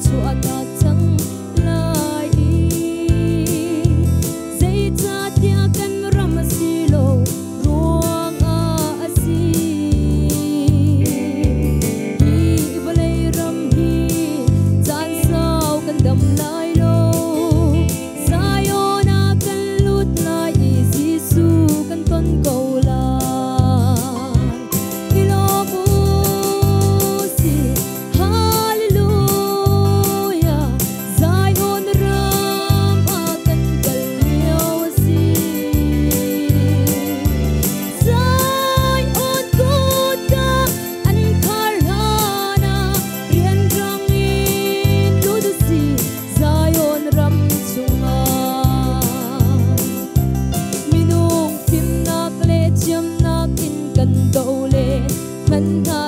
做 Thời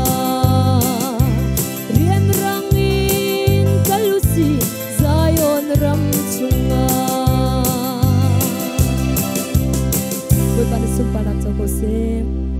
você.